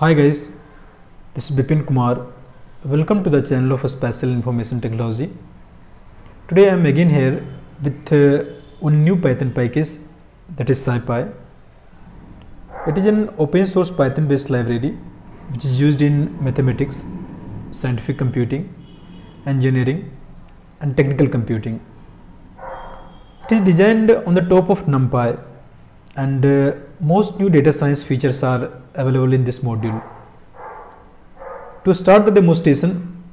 Hi guys, this is Bipin Kumar. Welcome to the channel of Spatial Information Technology. Today I am again here with uh, one new Python package that is SciPy. It is an open source Python based library which is used in mathematics, scientific computing, engineering and technical computing. It is designed on the top of NumPy and uh, most new data science features are available in this module. To start the demonstration,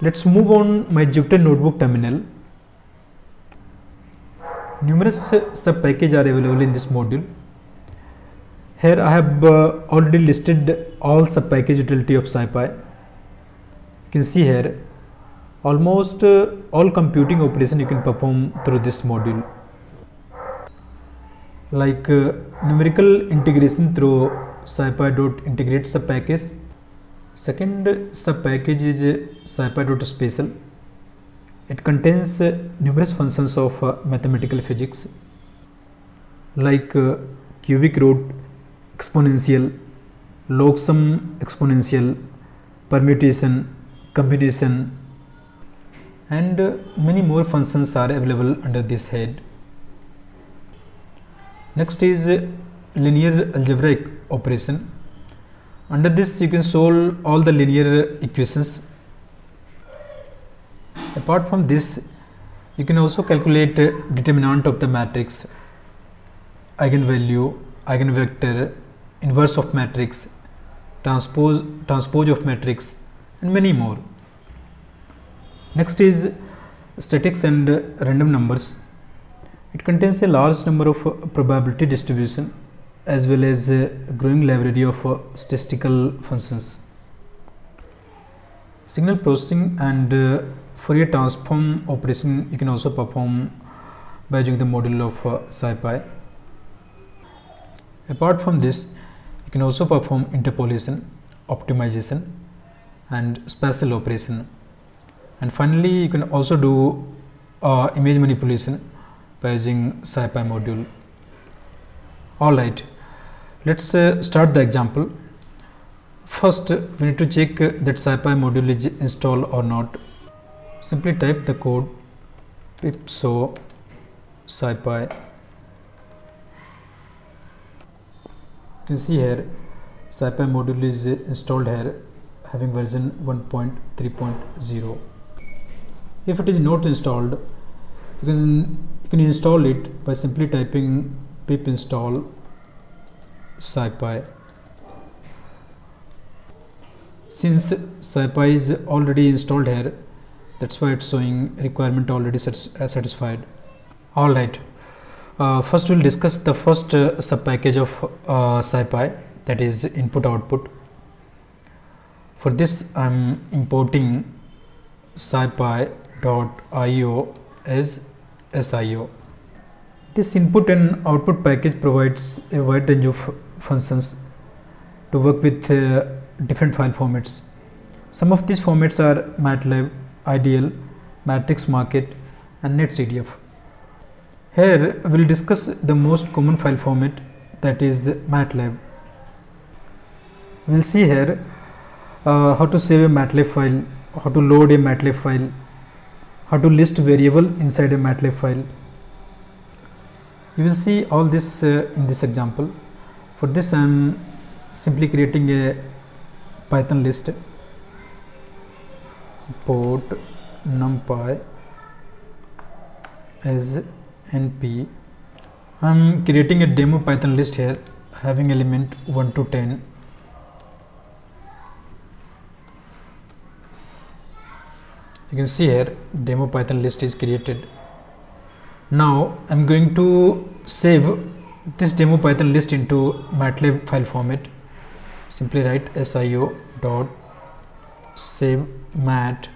let's move on my Jupyter Notebook terminal. Numerous uh, sub packages are available in this module. Here I have uh, already listed all sub package utility of SciPy. You can see here almost uh, all computing operation you can perform through this module like uh, numerical integration through scipy.integrate sub package second sub package is scipy.special it contains uh, numerous functions of uh, mathematical physics like uh, cubic root exponential log sum exponential permutation combination and uh, many more functions are available under this head next is linear algebraic operation. Under this you can solve all the linear equations. Apart from this you can also calculate determinant of the matrix eigenvalue eigenvector inverse of matrix transpose transpose of matrix and many more. Next is statics and random numbers it contains a large number of uh, probability distribution as well as a growing library of uh, statistical functions. Signal processing and uh, Fourier transform operation you can also perform by using the module of uh, SciPy. Apart from this, you can also perform interpolation, optimization and spatial operation. And finally, you can also do uh, image manipulation by using SciPy module. Alright, let's uh, start the example. First, we need to check that SciPy module is installed or not. Simply type the code pip show SciPy. You can see here SciPy module is installed here having version 1.3.0. If it is not installed, you can you can install it by simply typing pip install scipy. Since scipy is already installed here that's why it's showing requirement already satisfied. All right. Uh, first we'll discuss the first uh, sub package of uh, scipy that is input output. For this i'm importing scipy.io as SIO. This input and output package provides a wide range of functions to work with uh, different file formats. Some of these formats are MATLAB, IDL, Matrix Market and NetCDF. Here we will discuss the most common file format that is MATLAB. We will see here uh, how to save a MATLAB file, how to load a MATLAB file, how to list variable inside a MATLAB file. You will see all this uh, in this example. For this I am simply creating a Python list import numpy as np. I am creating a demo Python list here having element 1 to 10 you can see here demo python list is created. Now i'm going to save this demo python list into matlab file format. Simply write sio dot save mat.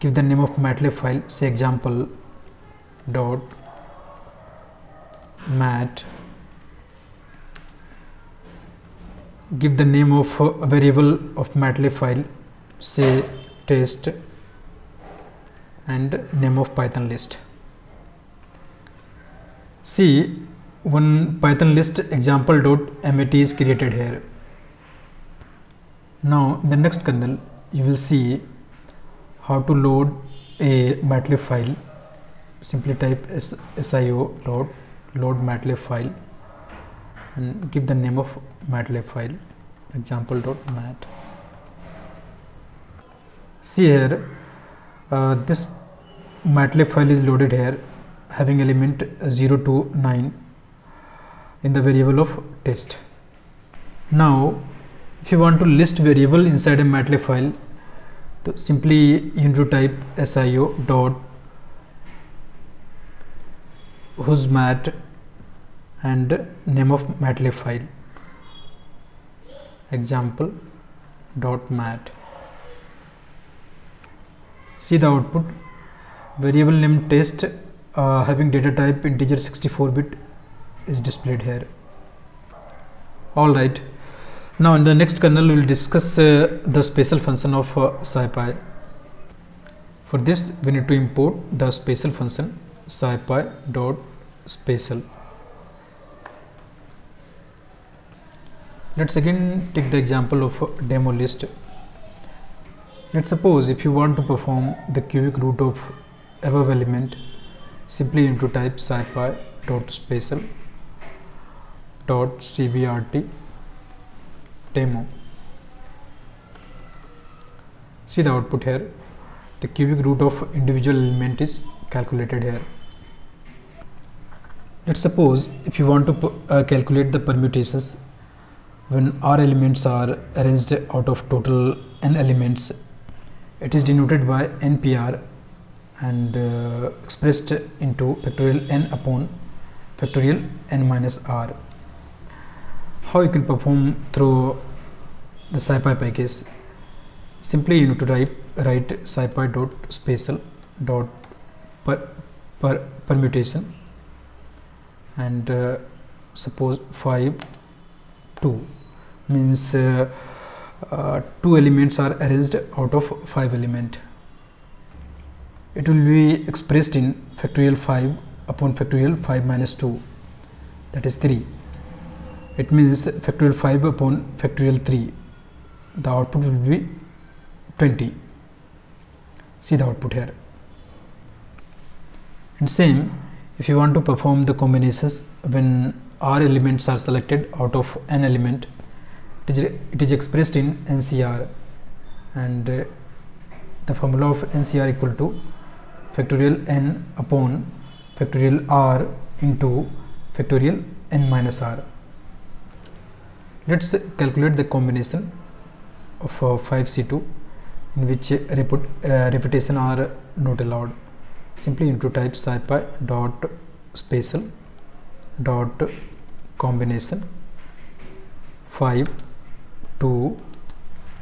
Give the name of matlab file say example dot mat. Give the name of variable of matlab file say test and name of python list. See one python list example dot mat is created here. Now in the next kernel you will see how to load a matlab file. Simply type sio load load matlab file and give the name of matlab file example.mat see here uh, this matlab file is loaded here having element 0 to 9 in the variable of test. Now if you want to list variable inside a matlab file so simply you need to type sio dot whose mat and name of matlab file example dot mat see the output. Variable name test uh, having data type integer 64 bit is displayed here. All right. Now in the next kernel we will discuss uh, the special function of uh, scipy. For this we need to import the special function scipy dot special. Let's again take the example of demo list let's suppose if you want to perform the cubic root of above element simply into type scipy dot special dot cbrt demo. See the output here. The cubic root of individual element is calculated here. Let's suppose if you want to uh, calculate the permutations when r elements are arranged out of total n elements it is denoted by npr and uh, expressed into factorial n upon factorial n minus r. How you can perform through the scipy package? Simply you need to write, scipy dot special dot per, per permutation and uh, suppose 5 2 means uh, uh, two elements are arranged out of five element. It will be expressed in factorial 5 upon factorial 5 minus 2 that is 3 it means factorial 5 upon factorial 3 the output will be 20 see the output here. And same if you want to perform the combinations when r elements are selected out of n element it is, it is expressed in ncr and uh, the formula of ncr equal to factorial n upon factorial r into factorial n minus r. Let's calculate the combination of uh, 5C2 in which reput, uh, repetition are not allowed. Simply into type scipy dot special dot combination 5 to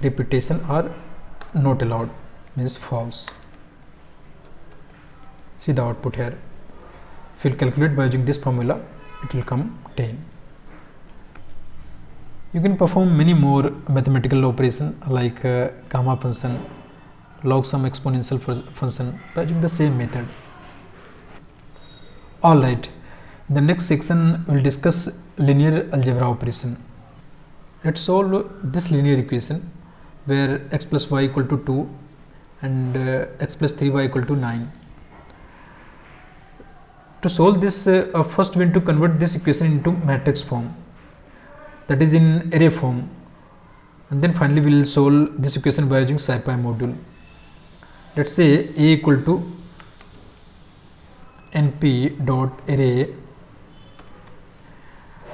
repetition are not allowed means false. See the output here. If you calculate by using this formula it will come 10 you can perform many more mathematical operation like uh, gamma function log sum exponential function by using the same method. All right. In the next section we'll discuss linear algebra operation let's solve this linear equation where x plus y equal to 2 and uh, x plus 3y equal to 9 to solve this uh, uh, first we need to convert this equation into matrix form. That is in array form. And then finally we will solve this equation by using scipy module. Let's say a equal to np dot array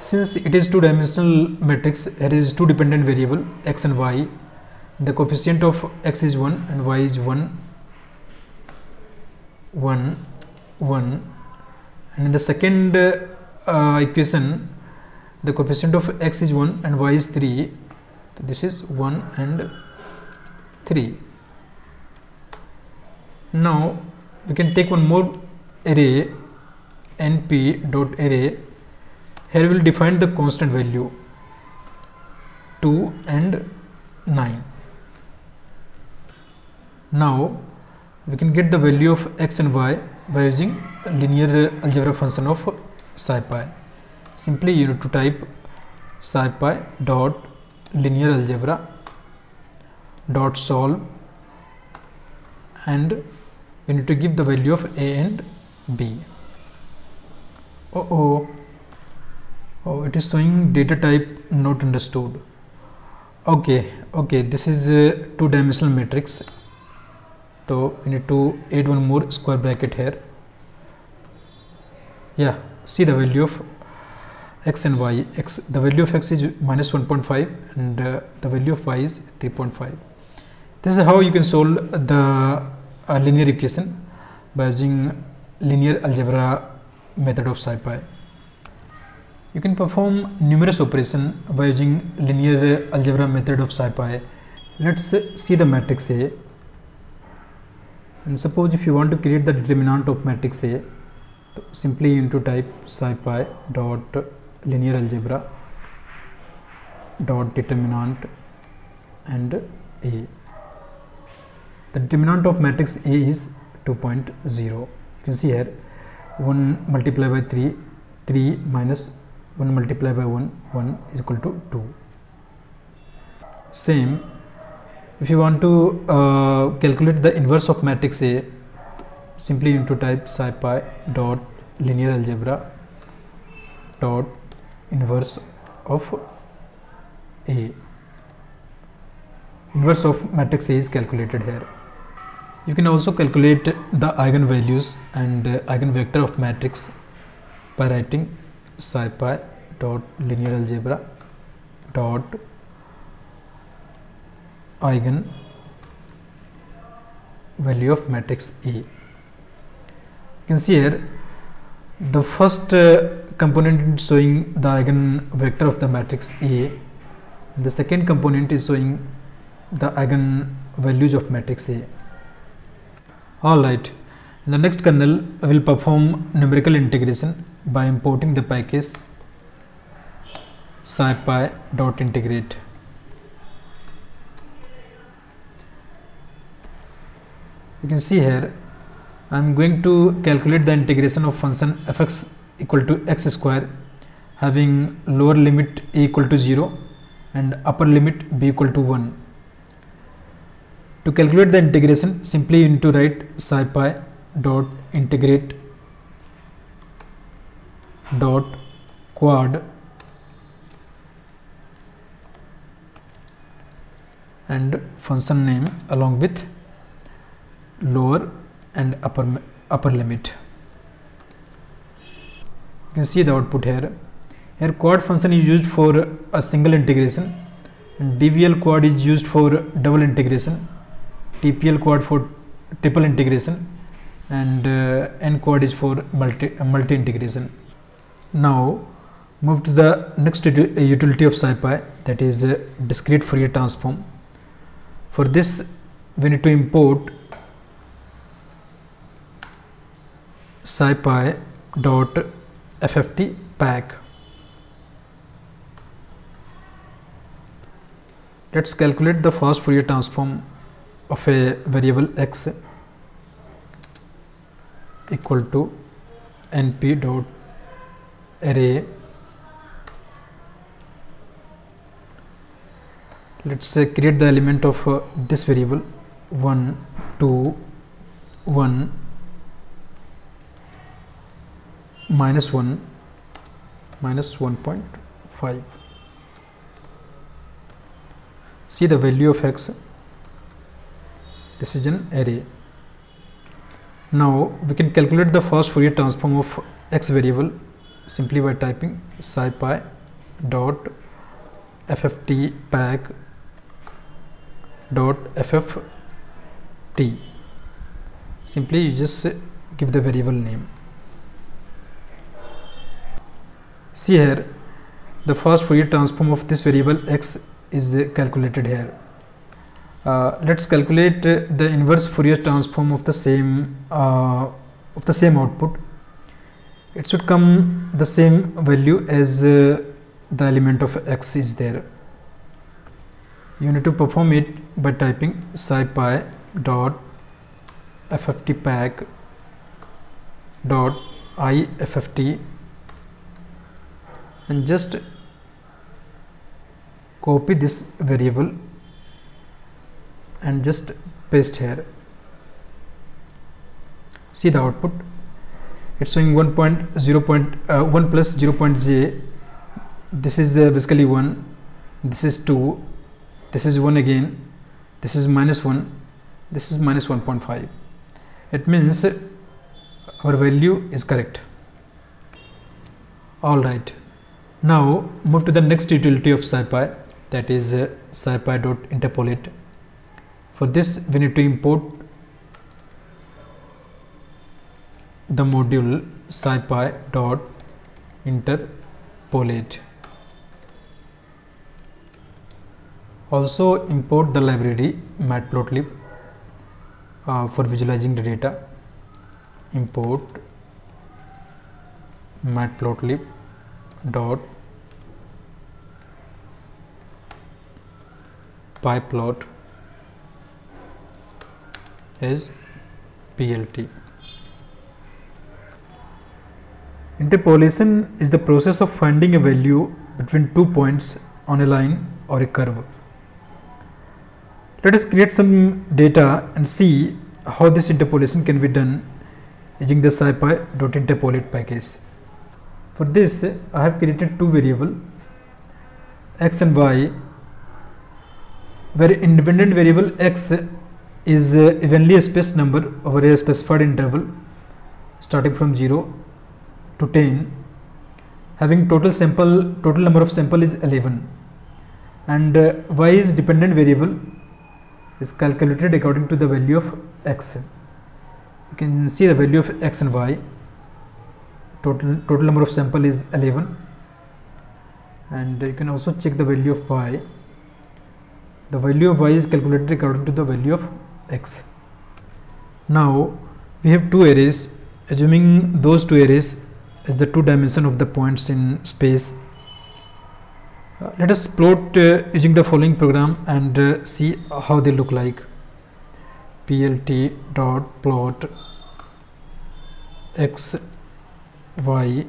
since it is two dimensional matrix there is two dependent variable x and y. The coefficient of x is 1 and y is 1 1 1 and in the second uh, equation the coefficient of x is 1 and y is 3 so this is 1 and 3 now we can take one more array np dot array here we will define the constant value. 2 and 9 now we can get the value of x and y by using linear algebra function of scipy simply you need to type scipy dot linear algebra dot solve and we need to give the value of a and b. Oh oh oh it is showing data type not understood. Okay okay this is a two dimensional matrix. So we need to add one more square bracket here. Yeah see the value of x and y. X the value of x is minus 1.5 and uh, the value of y is 3.5 this is how you can solve the uh, linear equation by using linear algebra method of scipy you can perform numerous operation by using linear algebra method of scipy let's see the matrix a. And suppose if you want to create the determinant of matrix a simply into type scipy dot linear algebra dot determinant and a. The determinant of matrix a is 2.0 you can see here 1 multiplied by 3 3 minus 1 multiplied by 1 1 is equal to 2 same. If you want to uh, calculate the inverse of matrix a simply you need to type scipy dot linear algebra dot inverse of a. Inverse of matrix a is calculated here. You can also calculate the eigenvalues and uh, eigenvector of matrix by writing scipy dot linear algebra dot eigen value of matrix A. You can see here the first uh, component is showing the eigen vector of the matrix A. The second component is showing the eigen values of matrix A. Alright, the next kernel will perform numerical integration by importing the package scipy.integrate. You can see here I am going to calculate the integration of function fx equal to x square having lower limit a equal to 0 and upper limit b equal to 1. To calculate the integration simply you need to write scipy dot integrate dot quad and function name along with lower and upper upper limit. You can see the output here. Here quad function is used for a single integration. And dblquad is used for double integration. Tpl quad for triple integration and uh, n quad is for multi uh, multi integration. Now move to the next utility of scipy that is uh, discrete fourier transform. For this we need to import scipy dot fft pack. Let's calculate the fast Fourier transform of a variable x equal to np dot array. Let's say create the element of uh, this variable 1 2 1 minus 1 minus 1.5 see the value of x this is an array now we can calculate the fast Fourier transform of x variable simply by typing scipy dot fft pack dot fft simply you just give the variable name. See here the fast Fourier transform of this variable x is calculated here uh, let's calculate the inverse Fourier transform of the same uh, of the same output. It should come the same value as uh, the element of x is there. You need to perform it by typing scipy dot fft pack dot ifft and just copy this variable and just paste here. See the output? It's showing 1 point 0 point uh, 1 plus 0 point j. This is uh, basically 1 this is 2 this is 1 again. This is minus 1 this is minus 1.5 it means our value is correct. All right. Now move to the next utility of scipy that is uh, scipy.interpolate for this we need to import the module scipy.interpolate also import the library matplotlib uh, for visualizing the data. Import matplotlib dot pyplot is plt interpolation is the process of finding a value between two points on a line or a curve let us create some data and see how this interpolation can be done using the scipy.interpolate package. For this I have created two variable x and y where independent variable x is evenly spaced number over a specified interval starting from 0 to 10 having total sample total number of sample is 11 and uh, y is dependent variable is calculated according to the value of x. You can see the value of x and y. Total total number of sample is 11 and you can also check the value of y. The value of y is calculated according to the value of x. Now we have two arrays. Assuming those two arrays as the two dimension of the points in space. Uh, let us plot uh, using the following program and uh, see how they look like. Plt dot plot x y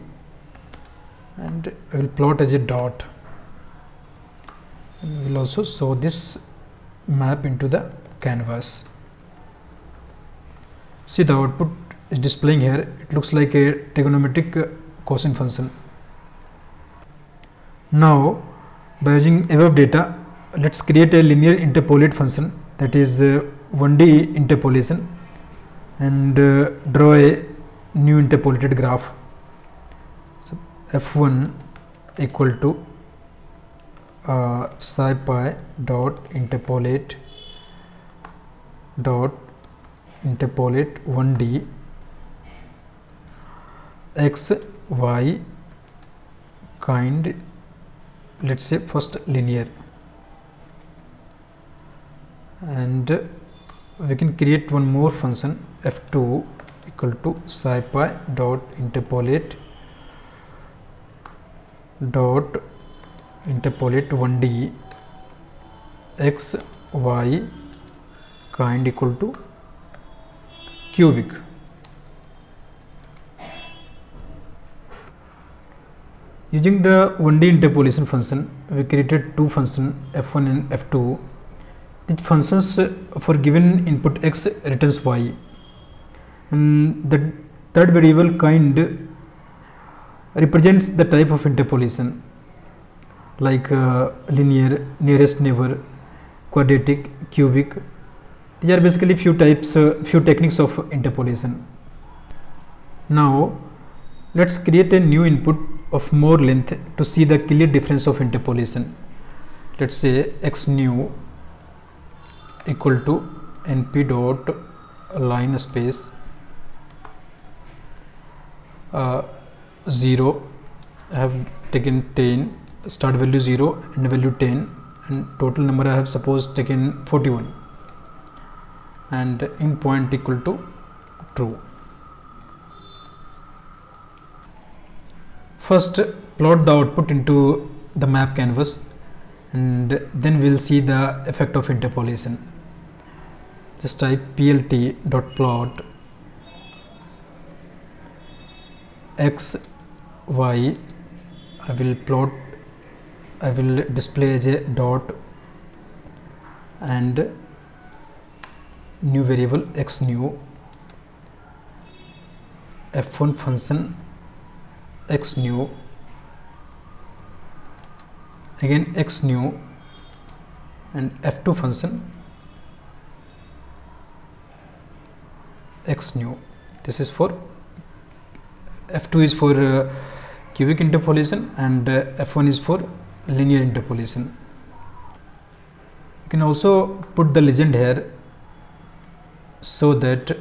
and I will plot as a dot. And we will also show this map into the canvas. See the output is displaying here. It looks like a trigonometric cosine function. Now by using above data let's create a linear interpolate function that is uh, 1d interpolation and uh, draw a new interpolated graph. So f1 equal to uh, scipy dot interpolate dot interpolate 1d x y kind let's say first linear. And we can create one more function f2 equal to scipy dot interpolate dot interpolate 1d x y kind equal to cubic Using the 1D interpolation function, we created two functions f1 and f2. These functions for given input x returns y. And the third variable kind represents the type of interpolation like uh, linear, nearest neighbor, quadratic, cubic. These are basically few types, uh, few techniques of interpolation. Now, let's create a new input of more length to see the clear difference of interpolation. Let's say x new equal to np dot linspace uh, 0 I have taken 10 start value 0 and value 10 and total number I have supposed taken 41 and in point equal to true. First plot the output into the map canvas and then we'll see the effect of interpolation. Just type plt dot plot x y. I will plot I will display as a dot and new variable x new f1 function x new. Again x new and f2 function x new. This is for f2 is for uh, cubic interpolation and uh, f1 is for linear interpolation. You can also put the legend here so that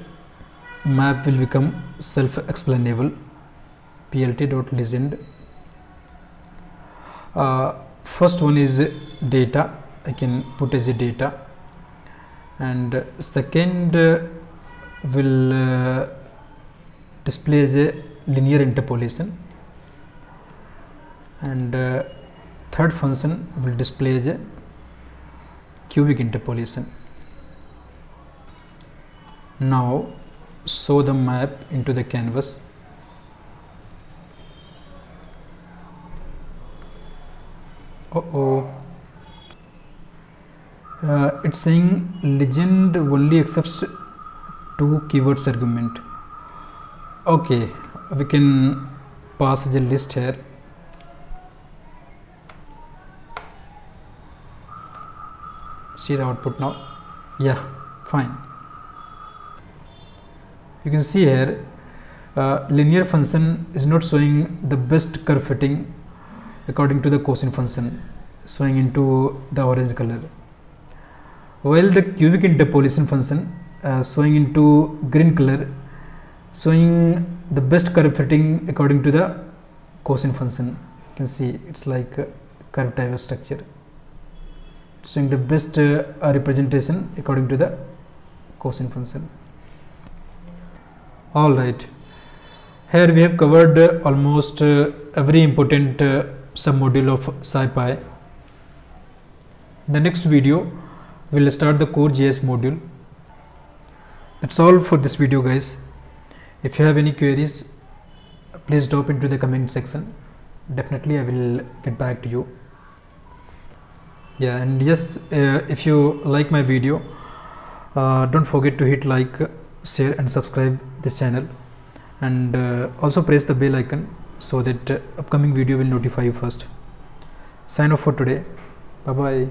map will become self-explainable plt.legend uh, first one is data. I can put as a data. And second uh, will uh, display as a linear interpolation. And uh, third function will display as a cubic interpolation now show the map into the canvas. Uh oh uh, it's saying legend only accepts two keywords argument. Okay we can pass the list here. See the output now? Yeah fine you can see here uh, linear function is not showing the best curve fitting according to the cosine function showing into the orange color. While the cubic interpolation function uh, showing into green color showing the best curve fitting according to the cosine function. You can see it's like curve type structure. Showing the best uh, representation according to the cosine function all right. Here we have covered uh, almost uh, every important uh, submodule of SciPy. The next video we'll start the core JS module. That's all for this video guys. If you have any queries please drop into the comment section. Definitely I will get back to you. Yeah and yes uh, if you like my video uh, don't forget to hit like share and subscribe this channel. And uh, also press the bell icon so that uh, upcoming video will notify you first. Sign off for today. Bye bye